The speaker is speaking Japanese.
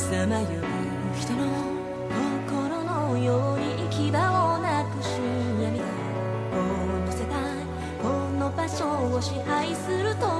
さまよう人の心のように行き場をなくし闇が落とせたいこの場所を支配すると